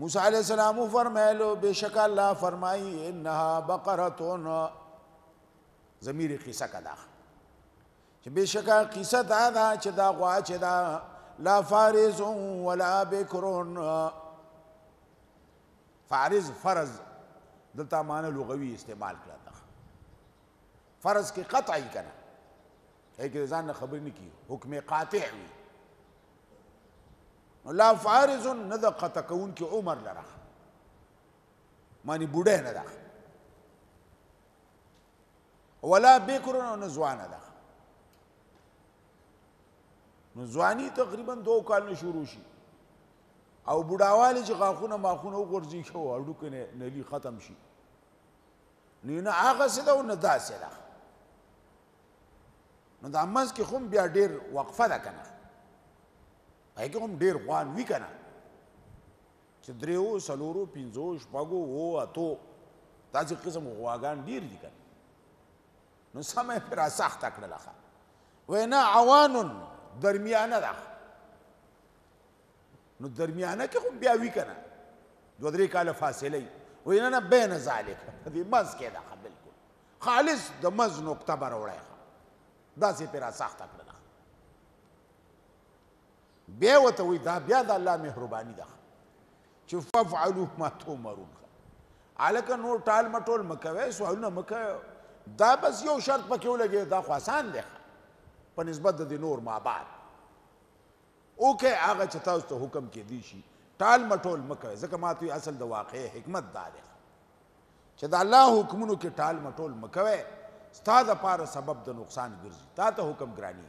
موسی علیہ السلام فرمایلو بشک الله فرمایي انها بقرتون ضمیر قصه کدا چې بشک قصه دا دا چې دا غوا چې دا لا فارز ولا بکرون فارز فرض دلته معنی لغوي استعمال کړه دا فرض کې قطعي کړه هغه ځان خبر نه کی حکم قاطع وي نو لا فارز نه د قطع کون کې عمر لره معنی بوډه نه ده ولا بکر نه ځوان ده نو ځواني تقریبا دوه کال نه شروع شي او بډاوالی چې غاخونه ماخونه وغورځي شو اډو کې نه لي ختم شي نو نه هغه څه ده او نه دا څه ده نو دا منځ کې هم بیا ډېر وقفه ده کنه پای کې هم ډیر غوان وی کنه چې دریو سلورو پنځو شپږو او اتو داسې قسم غواګان ډیر دي کنه نو سمه پر سخت کړل ښه وینا عوان درمیانه ده نو درمیانه کې خو بیا وی کنه دوه درې کاله فاصله وینا نه بین ذالک دې مز کې ده بالکل خالص د مز نقطه بر وړه داسې پر سخت کړل بیا وته وی دا بیا د الله مهرباني ده چې ففعلوا ما تؤمرون الکه نور ټال مټول مکوي سوالونه مکوي دا بس یو شرط پکې ولګي دا خو آسان دی په نسبت د نور ما بعد اوکه هغه چې تاسو ته حکم کې دی شي ټال مټول مکوي ځکه ما ته اصل د واقع حکمت دا دی چې د الله حکمونو کې ټال مټول مکوي ستاسو لپاره سبب د نقصان ګرځي تا ته حکم ګرانی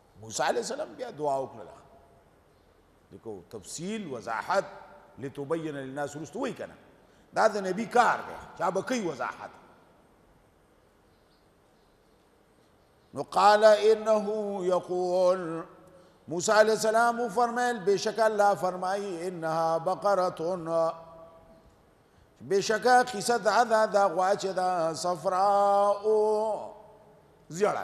موسی علیه السلام بیا دعا وکړله لیکو تفصیل وضاحت لتبین للناس رست وای کنه دا د نبی کار دی چا به کوي وضاحت نو قال انه یقول موسی علیہ السلام فرمایل بشک الله فرمای انها بقره بشک قصه دا دا غوا چې دا صفراء او زیړه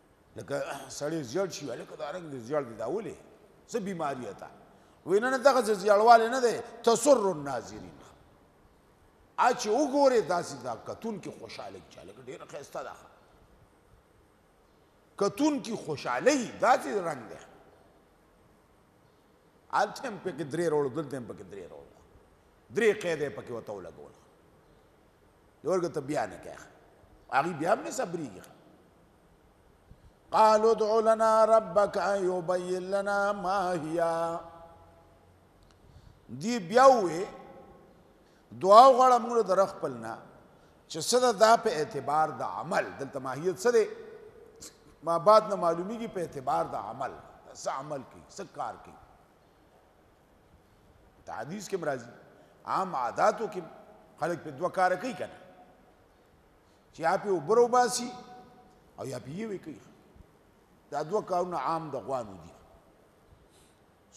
لکه سړی زیړ شي لکه دا رنګ دې زیړ دی دا ولې څه بیماری اته وینه نه دغه زیړواله نه دی تسر الناظرین اچ وګوره داسې دا کتون کې خوشاله چا لکه ډیر خسته ده کتون کې خوشاله داسې رنگ دی الته هم پکې درې وروړو دلته هم پکې درې وروړو درې قیدې پکې وته ولګول دورګه ته بیا نه کوي هغه بیا هم نه صبرېږي قالوا ادع لنا ربك يبين لنا ما هي دی بیا وې دعا غواړه موږ در خپل نه چې صدا دا په اعتبار د عمل دلته ماهیت څه دی ما بعد نه معلومیږي په اعتبار د عمل څه عمل کوي څه کار کوي ته حدیث کې مرضی عام عاداتو کې خلک په دوه کار کوي کنه چې اپی وبرو باسي او یا پیې وی کوي دا دوه کارونه عام د غوانو دي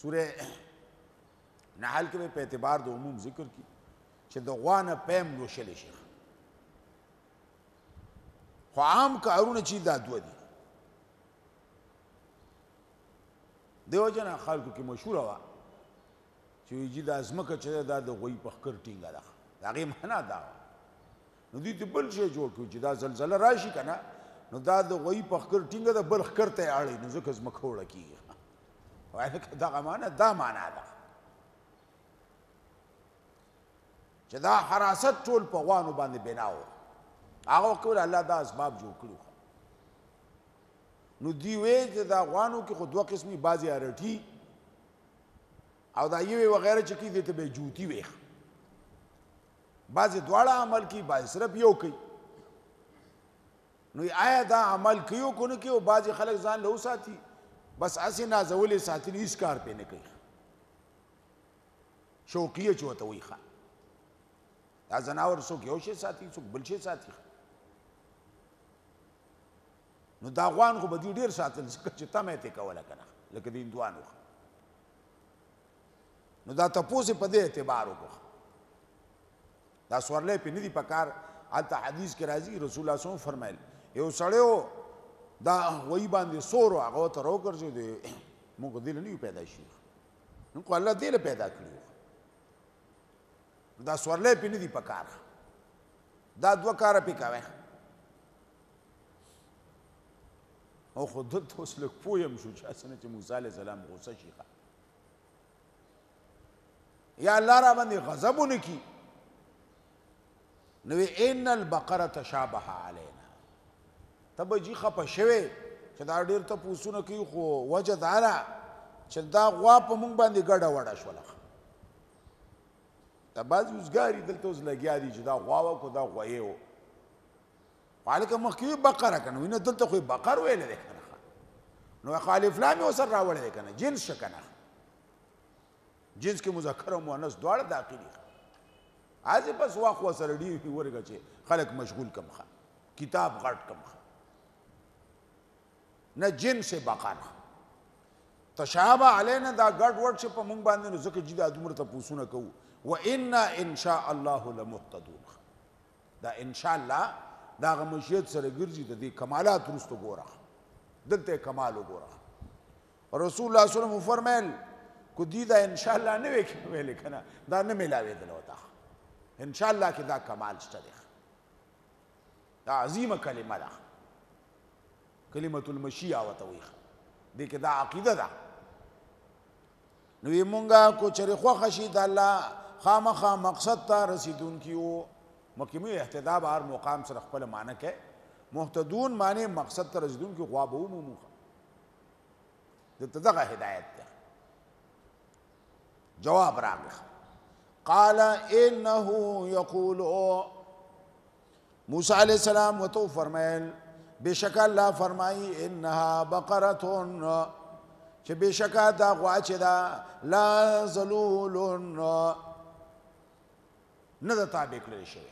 سوره نحل کې په اعتبار د عموم ذکر کی چې د غوانه پم لوشل شي خو عام کارونه چې دا دوه دي دیو جن خلکو کې مشهور و چې جی د ازمکه چې دا د غوي په خکر ټینګه ده هغه معنا دا و نو دې بل شي جوړ کړو چې دا زلزلہ راشي کنه نو دا د غوي په خکر ټینګه ده بل خکر ته اړي نو ځکه ازمکه وړه کیږي وایي دا معنا دا معنا ده چې دا حراست ټول په غوانو باندې بنا و هغه وخت ول الله دا اسباب جوړ کړو نو دی وی چې دا غوانو کې خو دوه قسمي بازي ارټي او دا یوه وغیرہ چې کې دې ته به جوتی وي بازي دواړه عمل کې بازي صرف یو کوي نو آیا دا عمل کیو کو نه کیو بعضی خلک ځان له ساتي بس اسې نازولې ساتلی هیڅ کار پې نه کوي چوکیه چې ورته وایي ښه دا ځناور څوک یو شی ساتي څوک بل شی ساتي نو دا غوان خو به دې ډېر ساتل ځکه چې تمه یې ترې کوله که نه لکه د هندوانو نو دا تپوس یې په دې اعتبار وکړو دا سورلی پې نه دي په کار هلته حدیث کې راځي رسول الله صلی فرمایل یو سړی و دا وایي باندې سور و هغه ورته راوګرځېدو موږ دلته نه یو پیدا شوي نن خو الله دې له پیدا کړی دا سورلې پې نه دی پکار دا دوه کار پې کوي او خو دلته اوس لږ پویم شو چې اسنه چې موسی علی السلام غوسه شي یا الله را باندې غضب ونکي نو ان البقره تشابه علينا تب جی خپ شوه چې دا ډیر ته پوسونه کوي خو وجه دارا چې دا غوا په مونږ باندې ګډه وډه شوله دا باز وزګاری دلته اوس لګیا دي چې دا غوا و کو دا غوي و مالک مخکې بقره کنه وینه دلته خو بقر ویل دی کنه نو خالف لامي وسره راوړل کنه جنس شکنه جنس کې مذکر او مؤنث دواړه داخلي دي ازي بس واخ وسره ډیر دی ورګه چې خلک مشغول کم خا کتاب غټ کم خا نه جنس بقره تشابه علينا دا غټ ورډ چې په مونږ باندې نو ځکه چې دا عمر ته پوسونه کوو و ان ان شاء الله لمهتدون دا ان شاء الله دا غمشیت سره ګرځي د دې کمالات رستو ګوره دلته کمال وګوره رسول الله صلی الله علیه وسلم فرمایل کو دی دا ان شاء الله نه وی ویل کنه دا نه ملاوي دلو دا ان شاء الله کې دا کمال شته دی دا عظیمه کلمه ده کلمه المشیع او تویخ دې کې دا عقیده ده نو یې مونږه کو چرې خو خشي د الله خامخا مقصد ته رسیدون کیو مکمه اهتدا بار مقام سره خپل معنی کې مهتدون معنی مقصد ته رسیدون کی غواب وو مو دلته دغه هدایت ده جواب راغی قال انه یقول موسی علیہ السلام وتو فرمایل بشک الله فرمایي انها بقره چې بشکا دا غوا چې دا لا زلولن نه د تابع کړی شوی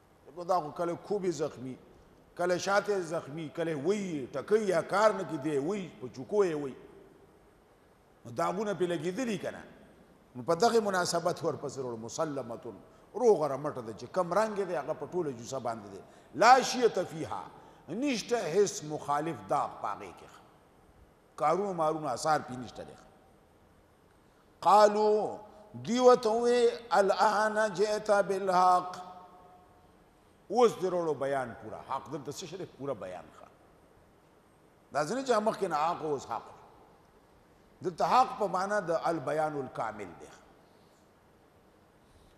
نو دا خو کله کوبي زخمی کله شاته زخمی کله وی ټکی یا کار نه کی دی وی په چوکو یې وی نو داغونه په لګیدلی کنه نو په دغه مناسبت ورپسې ورو مسلمتون روغ رمټه د چې کم رنگ دی هغه په ټوله جوسه باندې دی لا شیت فیها نشته هیڅ مخالف داغ پاغې کې کارونو مارونو اثر پی نشته دی قالو دوی وته وی الان جئت بالحق اوس درولو بیان پورا حق دلته څه شری پورا بیان ښه دا ځنه چې مخ کې نه حق اوس حق دلته حق په معنا د البیان الکامل دی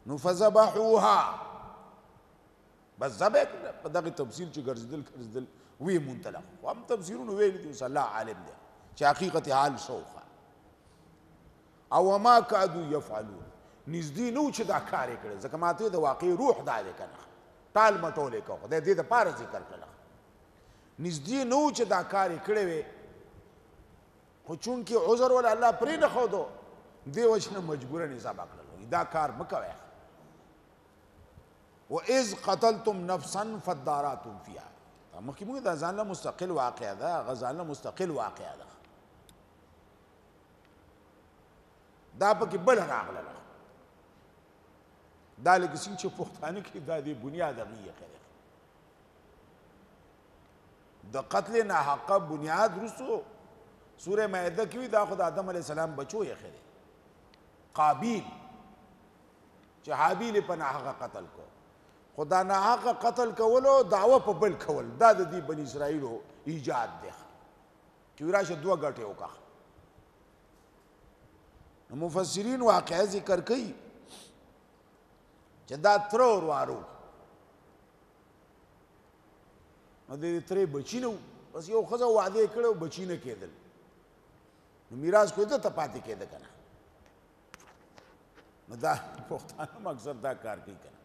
نو فذبحوها بس زبه په دغه تفسیر چې ګرځیدل ګرځیدل وی مونږ ته خو هم تفسیرونه ویل دي صلی الله عالم دی چې حقیقت حال شوخه او ما کادو یفعلون نږدې نو چې دا کار کړي ځکه ماته د واقعي روح دا دی کنه ټال مټولې کو خدای دې د پاره ذکر کړل نږدې نو چې دا کار کړي وي خو چون کې عذر ول الله پرې نه خو دو دی وجنه مجبورا نظام کړل دا کار مکوي و اذ قتلتم نفسا فداراتم فيها مخکې موږ دا ځان له مستقل واقع ده هغه ځان له مستقل واقع ده دا پکې بل راغله دا لکه څنګه چې پښتانه کې دا دی بنیاد غیه کړي د قتل نه حق بنیاد رسو سوره مائده کې دا خدای آدم علی السلام بچو یې خره قابیل چې حابیل په ناحقه قتل کو خو دا ناحقه قتل کولو دعوه په بل کول دا د دې بنی اسرائیلو ایجاد دی چې راشه دوه غټه وکړه نو مفسرین واقعا ذکر کوي چې دا تر وروارو نو دې ترې بچینو بس یو خزه وعده کړو بچینه کېدل نو میراث کوی ته پاتې کېده کنه نو دا پښتانه هم اکثر دا کار کوي که نه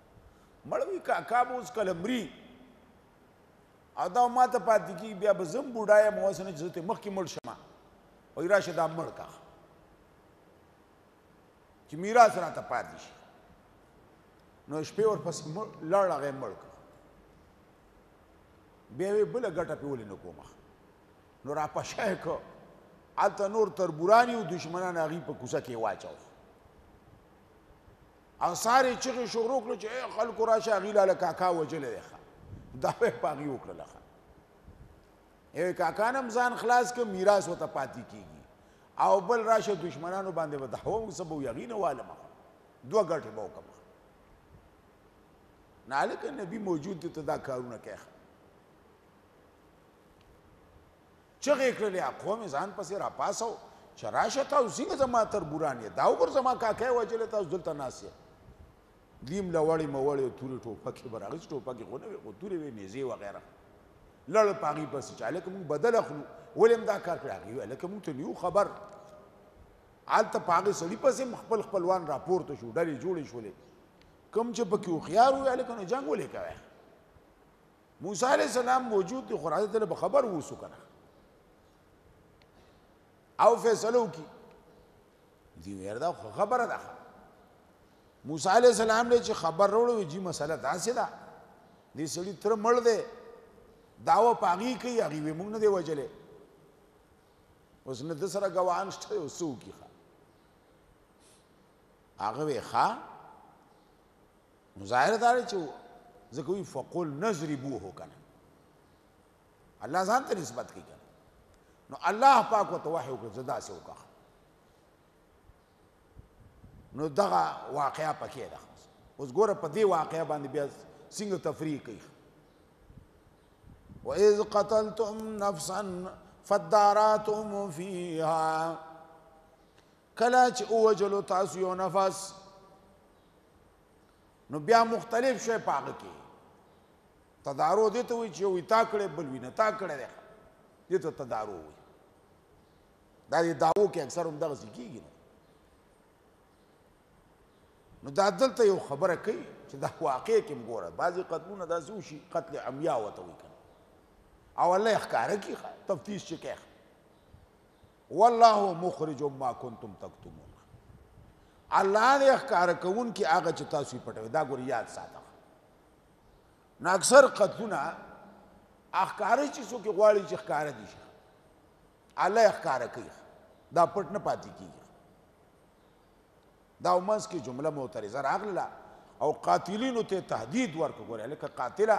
مړه وي کاکا به اوس کله مري او دا ما ته پاتې کېږي بیا به زه هم بوډا یم اوس نه چې زه ترې مخکې مړ شم وایي راشه دا مړ کا چې میراث راته پاتې شي نو شپې ورپسې لاړ هغه یې مړ کړ بیا یې بله ګټه پرې ولې نه کومه نو را پشه کو الته نور تربورانی او دشمنان هغه په کوسه کې واچو انصار چې شروع کړ چې خلکو راشه هغه لاله کاکا وجل دی دا په پاغي وکړل یو کاکا نم ځان خلاص ک میراث وته پاتې کیږي او بل راشه دشمنانو باندې وته هو سبو یغین والم دوه ګټه بو کوم نالک نبی موجود ته دا کارونه کوي چغې کړلې اخو مې ځان پسې را پاسو چې راشه تاسو څنګه زما تر بوران یې دا وګور زما کاکای وجلې تاسو دلته ناست یې لیم لوړې موړې او تورې ټوپکې به راغلې چې ټوپکې خو نه وې خو تورې وې نیزې وغیره لړ په هغې پسې چې هلکه موږ بدل اخلو ولې هم دا کار کړی هغې وې هلکه موږ ته نیو خبر هلته په هغې سړي پسې هم خپل خپلوان راپورته شو ډلې جوړې شولې کوم چې پکې هوښیار وي هلکه نو جنګ ولې کوی موسی علیہ السلام موجود دی خراج ته به خبر ووسو کنه او فیصله وکي دی ویره دا خبره ده موسی علیہ السلام له چې خبر وروړو جی مسله دا څه ده دې سړي تر مړ دی داوا پاغي کوي هغه وي موږ نه دی وجلې اوس نه د سره غوان شته او سو کیخه هغه وی ښا نو ظاهر دا دی چې ځکه وی فقل نضربوه کنه الله ځان ته نسبت کوي کنه نو الله پاک وته وحی وکړه زدا سه وکړه نو دغه واقعیا پکې ده اوس ګوره په دې واقعیا باندې بیا څنګه تفریح کوي وَإِذْ قَتَلْتُمْ نَفْسًا فَادَّارَأْتُمْ فِيهَا کله چې اوجلو تاسو یو نفس نو بیا مختلف شی پاګه کې تدارو دې ته وی چې وی تا کړې بل وی نه تا کړې ده دې ته تدارو وی دا دې داو کې اکثر هم دغه کیږي نو دا دلته یو خبره کوي چې دا واقع کې مګوره بعضی قتلونه دا سو شي قتل عمیا وته وی کنه او الله ښکار کی تفتیش چې کوي والله مخرج ما کنتم تکتمون الله دې ښکار کوون کې هغه چې تاسو یې پټوي دا ګور یاد ساته نه اکثر قتلونه اخکار چې څوک غواړي چې ښکار دي شي الله ښکار کوي دا پټ نه پاتې کیږي دا ومنس کې جمله معترضه راغله او قاتلینو ته تهدید ورکړ ګوره لکه قاتله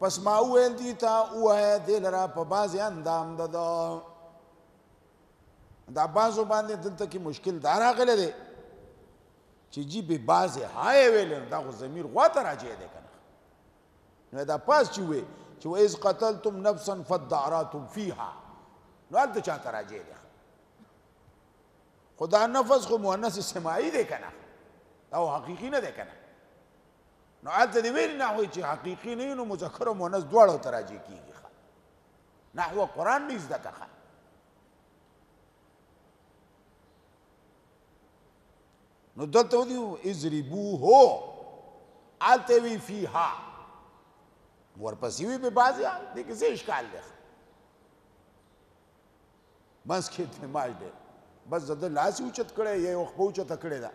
پس ما وویل دوی ته ووایه دې لره په بعضې اندام د ده دا بعضو باندې دلته کې مشکل دا راغلی دی چې جی به بعضې های ویل دا خو ضمیر غوا ته راجع دی که نه نو دا پاس چې وې چې وایز قتلتم نفسا فداراتم فیها نو هلته چا ته راجع دی خو دا نفس خو مؤنث سماعي دی که نه او حقیقي نه دی که نه نو هلته دی ویل نحوه چې حقیقي نه نو مذکر او مؤنث دواړو ته راځي کیږي ښه نحوه قران نه زده کړه نو دلته ودیو اضربو هو آلته وی فیها ورپسې وی به بازیا دې کې څه اشکال دی منځ کې اعتماد دی بس د ده لاس یې اوچت کړی یا یې وخپه اوچته کړې ده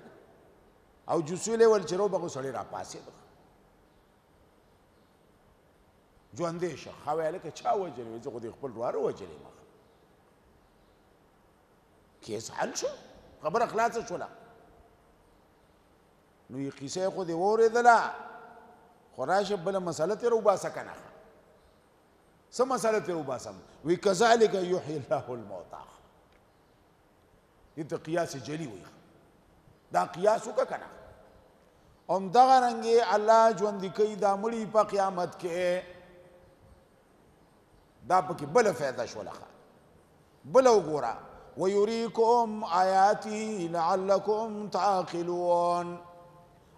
او جوسیلی ول چې روبه خو سړی راپاڅېده ژوندی شه ښه وایه لکه چا وژلی زه خو دې خپل وراره وژلی مخ کیس حل شو خبره خلاصه شوله نو یې قیصه خو دې واورېدله خو راشه بله مسله ترې وباسه که نه څه مسله ته وباسم وی کذالک یحیی الله الموتى دې قیاس جلی وي دا قیاس وکړه ام دغه رنګي الله ژوند کوي دا مړی په قیامت کې دا پکې بل فائدہ شولخه بل وګوره ويريكم آياته لعلكم تعقلون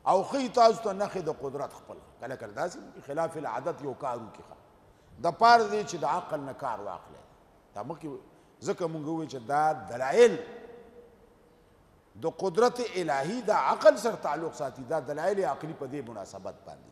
او خي تاسو ته نخې د قدرت خپل کله کله داسې خلاف العادت یو کارو کې د پار دې چې د عقل نه کار واخلې دا مخکې ځکه مونږ وی چې دا دلایل د قدرت الهی د عقل سره تعلق ساتي دا دلایل عقلی په دې مناسبت باندې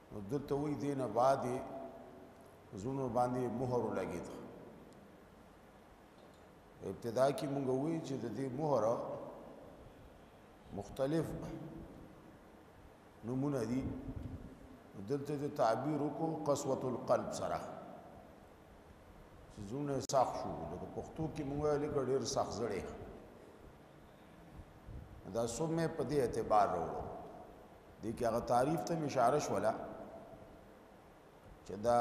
نو دلته وی دینه بعد زونو باندې مهر لګید ابتدا کې مونږ وی چې د دې مهر مختلف نمونه دي دلته د تعبیر کو قسوت القلب سره چې زونه سخت شو لکه پښتو کې مونږ لیکل ډیر سخت زړه دا سمه په دې اعتبار وروړو دې کې هغه تعریف ته اشاره شولا چې دا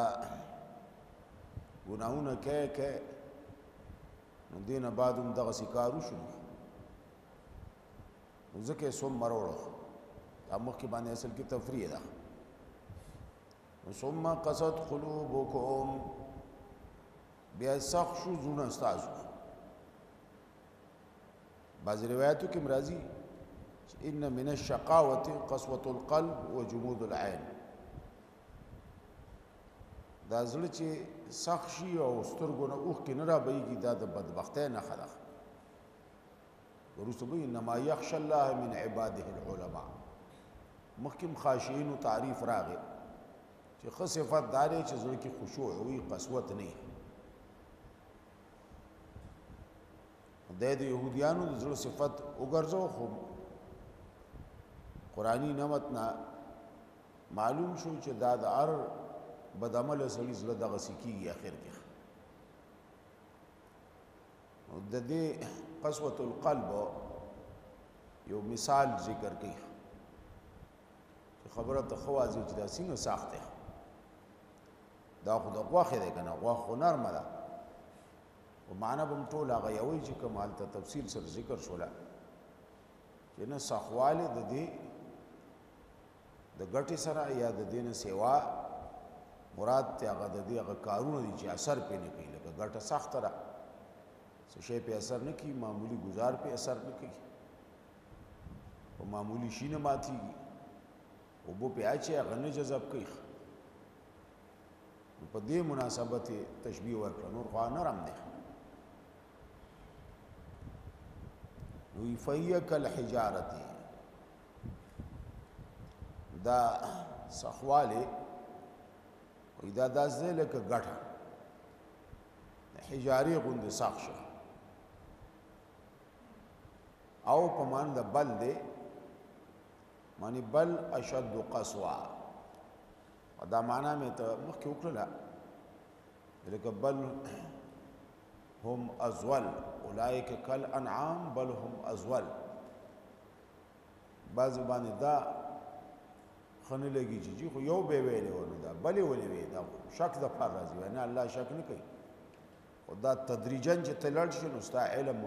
ګناونه کې کې نو دین بعد هم دغه سکارو شو ځکه سم مروړو دا مخ کې باندې اصل کې تفریح ده ثم قصد قلوبكم بیا سخ شو زونه استاسو بعض روایتو کې مرضی ان من الشقاوه قسوه القلب وجمود العين دا زړه چې سخت شي او سترګو نه اوخ کې نه را بېږي دا د بدبختۍ نه خلق ورسته به انما يخش الله من عباده العلماء مخکم خاشعين تعریف راغی چې خصفت داري چې زړه کې خشوع وي قسوت نه د دې يهوديانو د زړه صفت وګرځو خو قرآني نمت نه معلوم شو چې دا د ار بدعمل سړي زړه دغه سکیږي اخر کې د دې قسوت القلب یو مثال ذکر کړي خبره ته خوازي چې دا څنګه ساخته دا خو د غوخه ده کنه غوخ خو نرمه ده او معنا بم ټول هغه یوې چې کمال ته تفصیل سره ذکر شولا چې نه صحواله د دې د غټي سره یا د دین سیوا مراد ته هغه د دې هغه کارونه دي چې اثر پې نه کوي لکه غټه سخت را څه شی په اثر نه کوي معمولی گزار په اثر نه کوي او معمولی شینه ماتيږي او بو په اچي غنه جذب کوي په دې مناسبت تشبیه ورکړه نور خو نرم دی نو فیه کل حجارتی دا سخواله وی دا داسې لکه ګټه حجاری غوندې ساخ شو او په مان د بل دی معنی بل اشد قسوا دا معنا مې ته مخکې وکړله لکه بل هم ازول اولائک کل انعام بل هم ازول بعض باندې دا خنه لګی چې جی خو یو به ویل ونه دا بلې ولې وی دا شک د پر راځي نه الله شک نه کوي او دا تدریجا چې تلړ شي نو ستا علم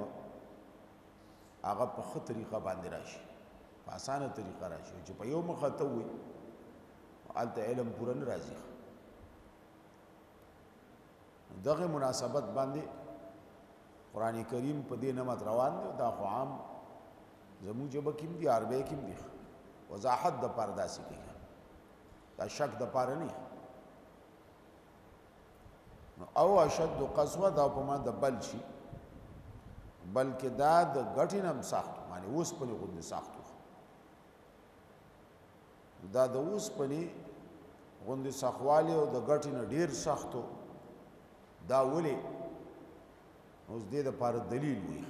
هغه په خه طریقه باندې راشي په اسانه طریقه راشي چې په یو مخه ته وي الته علم پوره نه راځي دغه مناسبت باندې قران کریم په دې نمت روان دی دا خو عام زمو جب کیم دی عربی کیم دی وضاحت د پرداسي کوي دا شک د پاره نه نو او اشد قسوه دا په ما د بل شي بلکې دا د غټینم سخت معنی اوس په غوندې سخت دا د اوس په غوندې سخواله او د غټینه ډیر سختو دا ولې اوس دې د پاره دلیل وي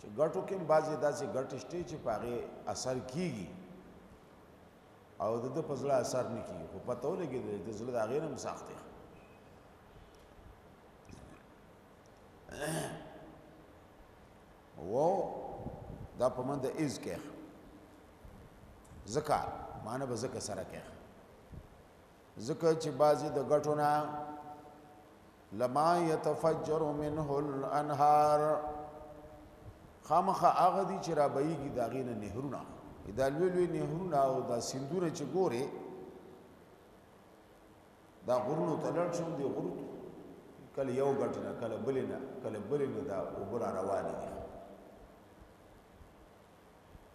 چې غټو کې بعضی داسې غټشته چې پاره اثر کیږي او د د په زړه اثر نه کیږي خو پته ولګي د زړه د هغې نه هم سخت دی و دا په من د از کې ځکه معنی به ځکه سره کې ځکه چې بعضی د غټو نه لما يتفجر منه الانهار خامخه هغه دي چې را بهيږي دا غینه نهرونه دا لوی لوی نهرونه او دا سندونه چې ګوره دا غرونو ته لړ شو دي غرو کله یو غټ نه کله بل نه کله بل نه دا وګړه روانه دي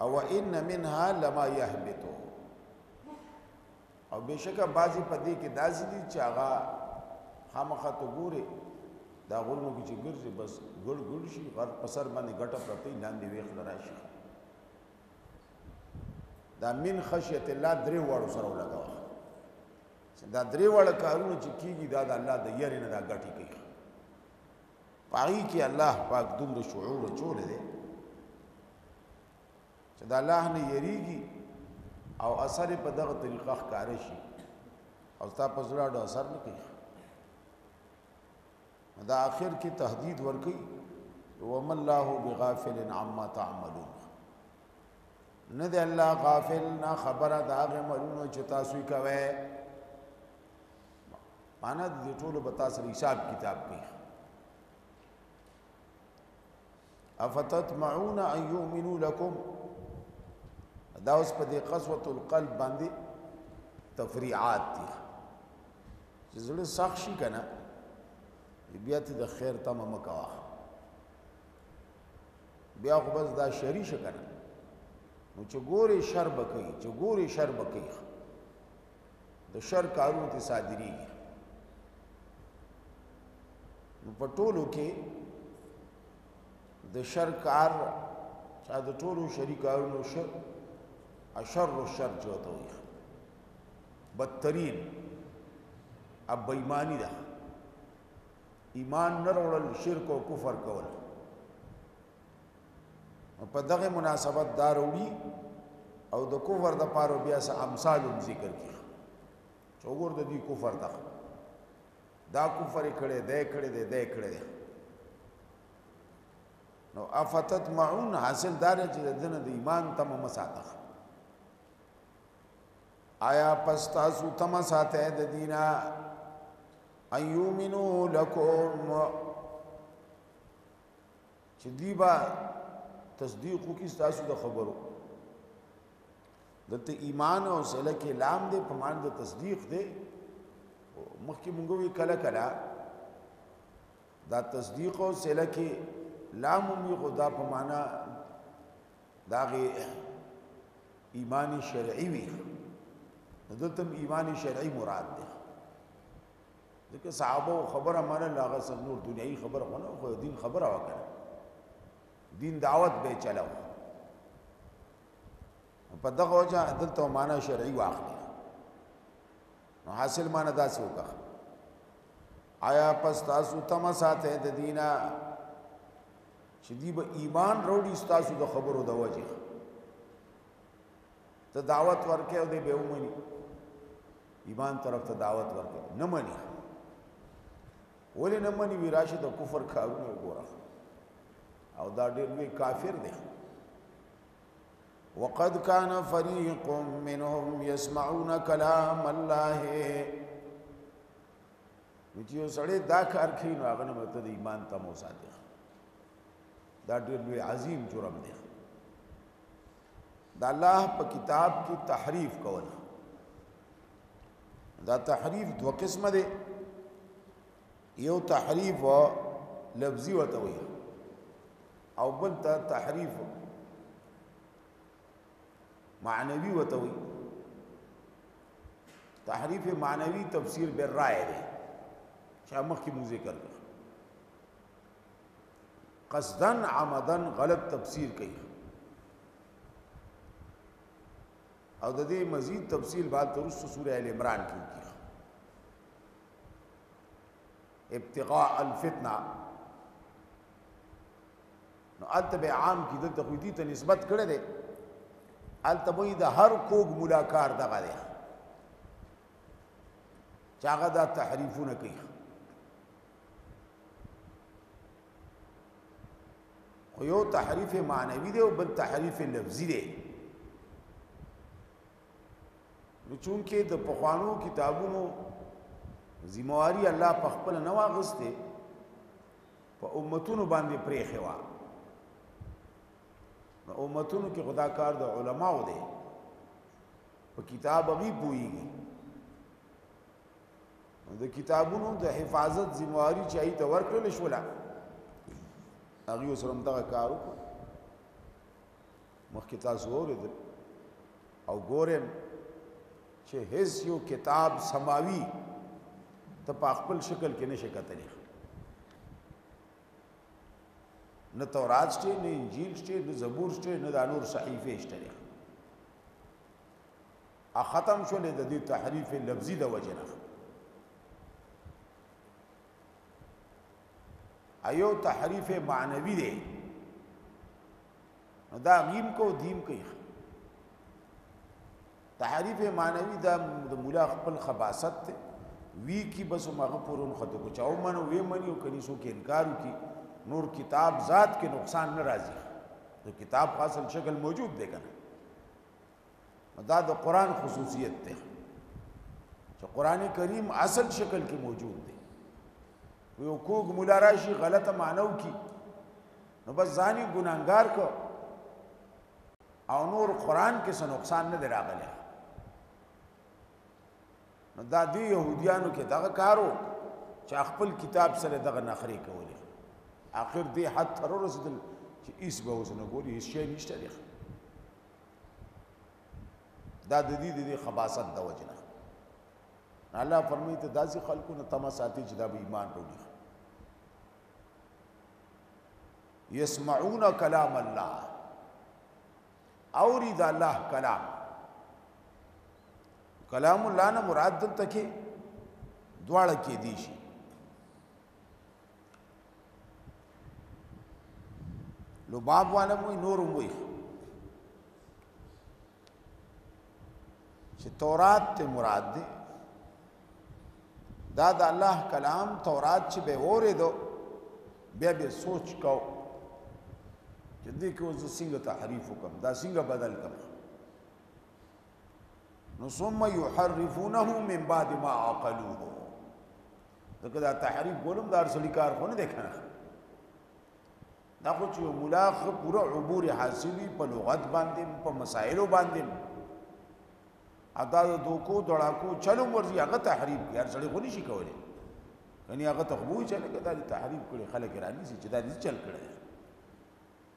او ان منها لما يهبط او بشکه بعضی په دې کې داسې دي چې هغه خامخا ته ګوري دا غرونو کې چې ګرځي بس ګړ ګړ شي غر په سر باندې ګټه پرته لاندې ویخ راشي دا من خشیت الله درې واړو سره ولګا دا درې واړه کارونه چې کیږي دا د الله د یری نه دا ګټي کوي په هغې کې الله پاک دومره شعور اچولی دی چې د الله نه یریږي او اثر په دغه طریقه ښکاره شي او ستا په زړه ډو اثر نه کوي دا آخر کې تهدید ورکوي وم الله بغافل عما تعملون نه دی الله غافل نه خبره دا غملونو چې تاسو کوي معنا د دې ټولو به تاسو حساب کتاب کوي افتطمعون ان يؤمنوا لكم دا اوس په دې قسوه القلب باندې تفریعات دي چې زړه سخت شي کنه بیا ته د خیر تمه مکوا بیا خو بس دا شری شي کنه نو چې ګوري شر بکې چې ګوري شر بکې د شر کارونو ته صادريږي نو په ټولو کې د شر کار چا د ټولو شری کارونو شر اشر و شر چوته وي بدترین اب بېمانی ده ایمان نه وروړل شرک او کفر کول په دغه مناسبت دا وروړي او د کفر د پاره بیا سه امثال ذکر کی چې وګور د دې کفر ته دا کفر کړي دې کړي دې دې کړي دې نو افتت معون حاصل دار چې د دنه د ایمان تم مساته آیا پس تاسو تم ساته د دینه ایومنو لکم چې دی با تصدیق وکړي تاسو د خبرو دلته ایمان او سله کې لام دی په معنی د تصدیق دی مخکې مونږ وی کله کله دا تصدیق او سله کې لام وی خدا په معنی داغه ایمان شرعي وی دلته ایمان شرعي مراد دی ځکه صحابه خبره منل هغه څه نور دنیوي خبره خو نه خو دین خبره وکړه دین دعوت به چلاو په دغه وجه دلته معنا شرعي واخلي نو حاصل معنا دا څه وکړه آیا پس تاسو تم ساته د دینا چې دی به ایمان وروړي تاسو د خبرو د وجه ته دعوت ورکه او دی به ومني ایمان طرف ته دعوت ورکړي نه مني ولې نه مني وی راشه د کفر کارونه وګوره او دا ډېر لوی کافر دی وقد كان فريق منهم يسمعون كلام الله چې یو سړی دا کار کوي نو هغه نه مته د ایمان تمو ساتي دا ډېر لوی عظیم جرم دی د الله په کتاب کې تحریف کوله دا تحریف دوه قسمه دی یو تحریف لفظي وته وي او بل ته تحریف معنوي وته وي تحریف معنوي تفسیر بالرائے دی چې مخکې مو ذکر کړ قصدن عمدن غلط تفسیر کوي او د دې مزید تفصیل بعد ترسو سوره ال عمران کې وکړي ابتغاء الفتنه نو الته به عام کې دلته خو دې ته نسبت کړی دی الته به د هر کوګ ملاکار دغه دی چې هغه دا تحریفونه کوي خو یو تحریف معنوي دی او بل تحریف لفظي دی نو چونکه د پخوانو کتابونو ذمہواری الله په خپل نه واغسته په امتونو باندې پرې خوا نو امتونو کې خدا کار د علماو دی په کتاب غي پويږي د کتابونو د حفاظت ذمہواری چای ته ورکړل شول هغه سره هم دغه کار وکړ مخکې تاسو اوریدل او ګورم چې هیڅ یو کتاب سماوي ته په خپل شکل کې نشي کتلی نه تورات شته نه انجیل شته نه زبور شته نه د نور صحیفه شته ختم شولې د دې تحریف لفظي د وجه نه ایو تحریف معنوي دی دا غیم کو دیم کوي تحریف معنوي دا د مولا خپل خباست ته وی کی بس مغه پورم خته کو چاو منو وی منیو کني سو کې انکار کی نور کتاب ذات کې نقصان ناراضي تو کتاب خاصل شکل موجود دی کنه دا د قران خصوصیت ده چې قران کریم اصل شکل کې موجود دی یو کوګ مولا راشي غلطه معنی وکي نو بس ځاني ګناګار کو او نور قران کې څه نقصان نه دی راغلی نو دا دی يهوديانو کې دغه کارو چې خپل کتاب سره دغه نخري کولې اخر دی حد تر رسول چې ایس به وسنه ګوري هیڅ شي نشته دی دا د دې د دې خباست د وجنه الله فرمایي ته داسې خلکو نه تما ساتي چې دا به ایمان وروړي یسمعون کلام الله اوری دا الله کلام کلام الله نه مراد دلته کې دواړه کې دي شي لباب والا وی نور وی چې تورات ته مراد دی دا د الله کلام تورات چې به اورې دو بیا به سوچ کو چې دې کې اوس څنګه تحریف وکم دا څنګه بدل کم نو ثم يحرفونه من بعد ما عقلوه ځکه دا تحریف ګولم دار سړي کار خو نه دی کنه دا خو چې مولا خو پوره عبور حاصلي په لغت باندې په مسائلو باندې ادا د دوکو دړاکو چلو مرزي هغه تحریف یار سړي خو نشي کولای یعنی هغه ته خو چلګه دا تحریف کړي خلک راني چې دا دې چل کړي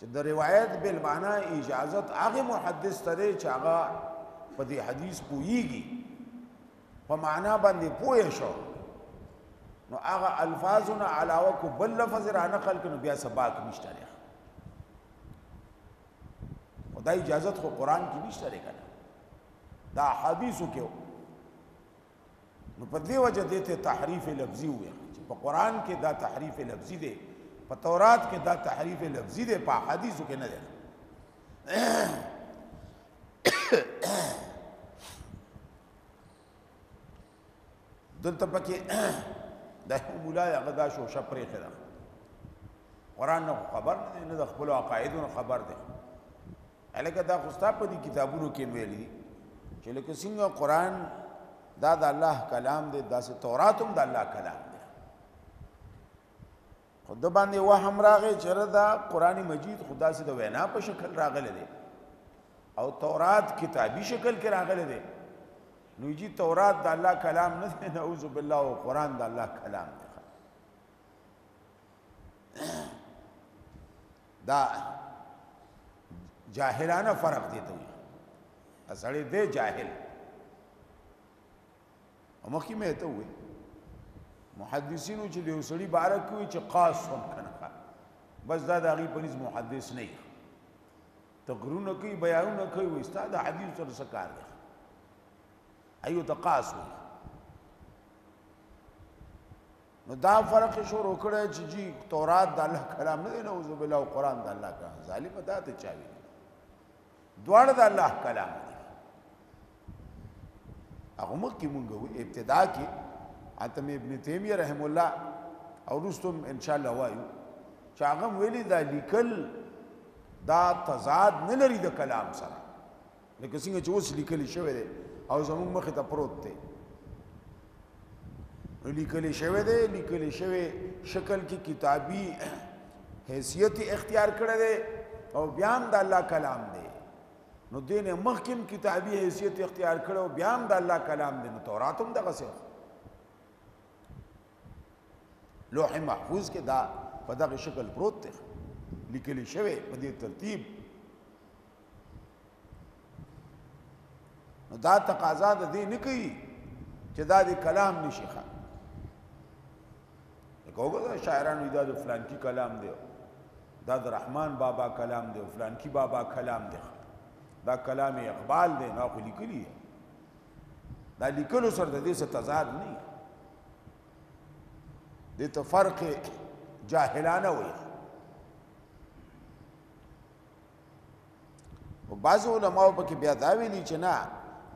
چې د روایت بل معنا اجازت هغه محدث ته دی چې هغه په دې حدیث پوهیږي په معنا باندې پوه شو نو هغه الفاظونه علاوه کو بل لفظ را نقل کړي بیا سباق نشته لري خدای اجازه خو قران کې نشته لري کنه دا حدیثو کې نو په دې وجه دې ته تحریف لفظي وي چې په قران کې دا تحریف لفظي دی په تورات کې دا تحریف لفظي دی په حدیثو کې نه دی دلته پکې د مولا هغه دا شوشه پرې کړه قران نو خبر نه نه د خپل عقایدونو خبر دی الکه دا خو ستا په دې کتابونو کې ویل دي چې لکه څنګه قران دا د الله کلام دی داسې تورات هم د الله کلام دی خو د باندې وهم راغی چې دا قران مجید خدا سي د وینا په شکل راغلی دی او تورات کتابي شکل کې راغلی دی نو جی تورات د الله کلام نه دی نعوذ بالله او قران د الله کلام دی دا جاهلانه فرق دی ته اسړې دې جاهل مخکې مې ته وې محدثینو چې دیو سړي بارک وي چې خاص هم کنه بس دا د هغه پنځ محدث نه تقرونه کوي بیانونه کوي و استاد حدیث سره سکار دی ایو تقاسو نو دا فرق شروع کړی چې جی تورات د الله کلام نه دی نعوذ بالله او قران د الله کلام ظالم دا ته چا ویل دواړه د الله کلام دی هغه مخ کې مونږ ابتدا کې اتم ابن تیمیه رحم الله او رستم ان شاء الله وایو چې هغه ویلي دا لیکل دا تضاد نه لري د کلام سره لکه څنګه چې اوس لیکل شوی دی او زموږ مخ ته پروت دی لیکل شوی دی لیکل شوی شکل کې کتابي حیثیت اختیار کړی دی او بیا هم د الله کلام دی نو دین مخکم کتابي حیثیت اختیار کړو بیا هم د الله کلام دی نو تورات هم دغه څه لوح محفوظ کې دا په دغه شکل پروت دی لیکل شوی په دې ترتیب نو دا تقاضا د دې نه کوي چې دا د کلام نشي ښه کوګه شاعرانو دا د فلان کی کلام دی دا د رحمان بابا کلام دی فلان کی بابا کلام دی دا کلام اقبال دی نو خو لیکلی دی دا لیکلو سره د دې څه تضاد نه دی ته فرق جاهلانه وایي او بعض علماو پکې بیا دا ویلي چې نه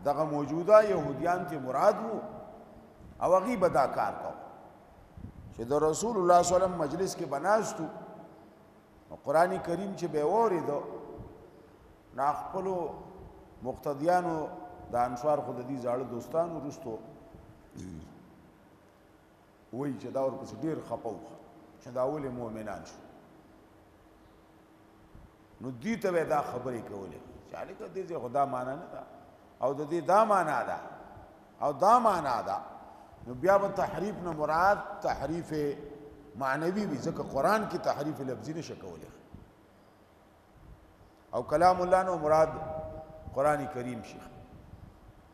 دغه موجوده يهوديان ته مراد وو او هغه به دا کار کو چې د رسول الله صلی الله علیه وسلم مجلس کې بناستو نو قران کریم چې به وریدو نا خپل مقتدیانو د انصار خود دي زاړه دوستانو رستو وای چې دا ورپسې ډیر خپو چې دا ولې مؤمنان شو نو دوی ته به دا خبرې کولې چې هلکه دې ځای خو دا معنا نه ده او د دې دا معنا ده او دا معنا ده نو بیا به تحریف نه مراد تحریف معنوي وي ځکه قرآن کې تحریف لفظي نه شي کولی او کلام الله نو مراد قرآن کریم شي